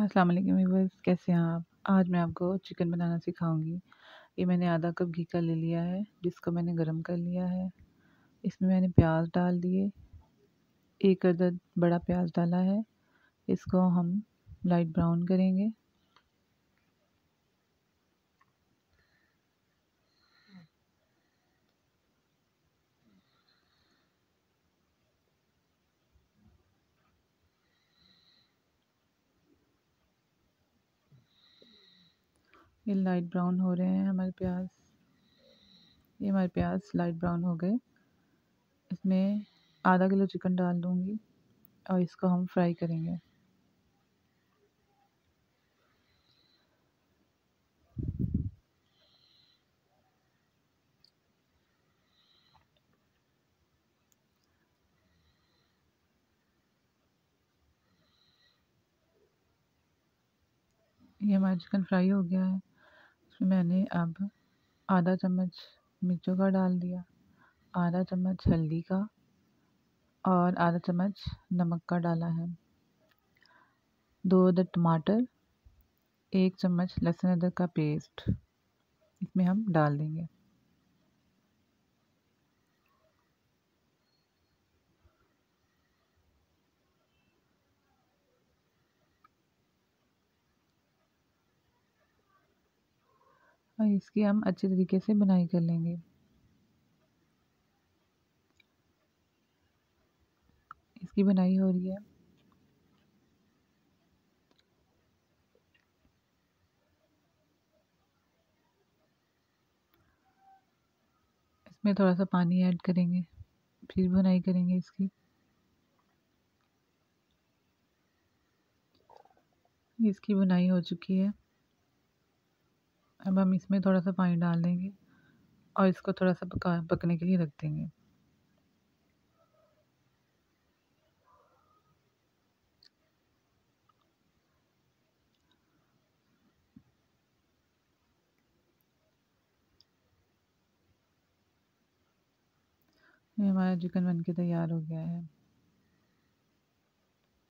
अस्सलाम वालेकुम व्यूअर्स, कैसे हैं आप? आज मैं आपको चिकन बनाना सिखाऊँगी। ये मैंने आधा कप घी का ले लिया है, जिसको मैंने गरम कर लिया है। इसमें मैंने प्याज डाल दिए। एक अदद बड़ा प्याज डाला है। इसको हम लाइट ब्राउन करेंगे। ये लाइट ब्राउन हो रहे हैं हमारे प्याज। ये हमारे प्याज लाइट ब्राउन हो गए। इसमें आधा किलो चिकन डाल दूँगी और इसको हम फ्राई करेंगे। ये हमारा चिकन फ्राई हो गया है। मैंने अब आधा चम्मच मिर्चों का डाल दिया, आधा चम्मच हल्दी का और आधा चम्मच नमक का डाला है। दो अदर टमाटर, एक चम्मच लहसुन अदरक का पेस्ट इसमें हम डाल देंगे। और इसकी हम अच्छे तरीके से बुनाई कर लेंगे। इसकी बुनाई हो रही है। इसमें थोड़ा सा पानी ऐड करेंगे, फिर बुनाई करेंगे इसकी। इसकी बुनाई हो चुकी है। अब हम इसमें थोड़ा सा पानी डाल देंगे और इसको थोड़ा सा पका, पकने के लिए रख देंगे। ये हमारा चिकन बनके तैयार हो गया है।